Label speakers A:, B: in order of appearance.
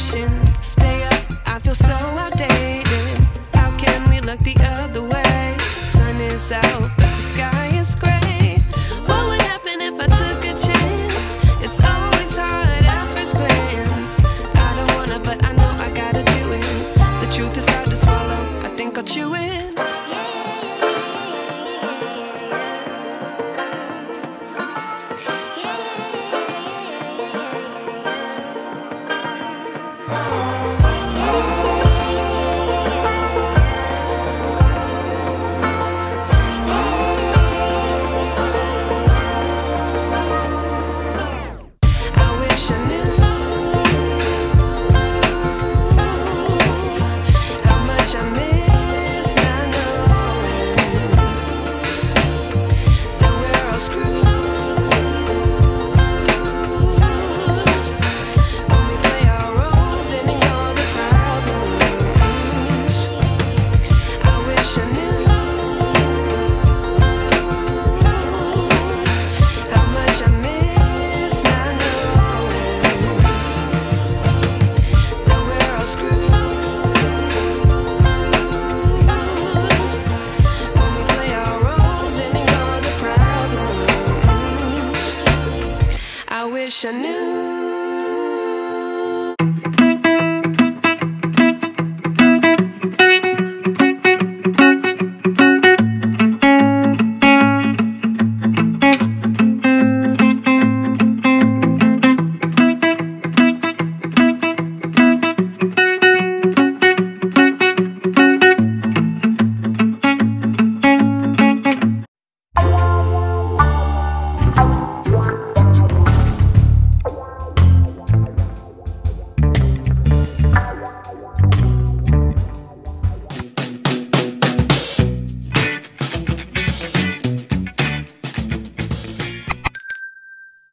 A: station. Stay up, I feel so outdated. How can we look the other way? Sun is out. Oh. wish I knew.